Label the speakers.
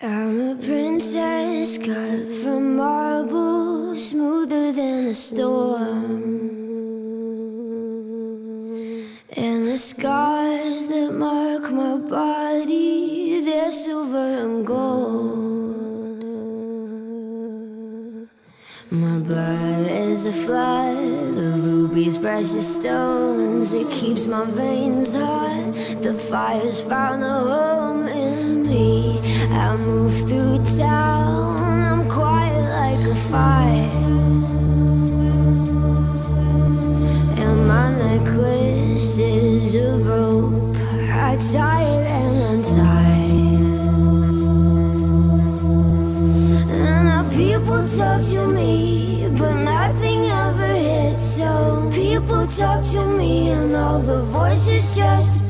Speaker 1: I'm a princess cut from marble, smoother than a storm. And the scars that mark my body, they're silver and gold. My blood is a flood, the rubies, precious stones. It keeps my veins hot. The fire's found a move through town, I'm quiet like a fire. And my necklace is a rope. I tie it and untie. And now people talk to me, but nothing ever hits. So people talk to me, and all the voices just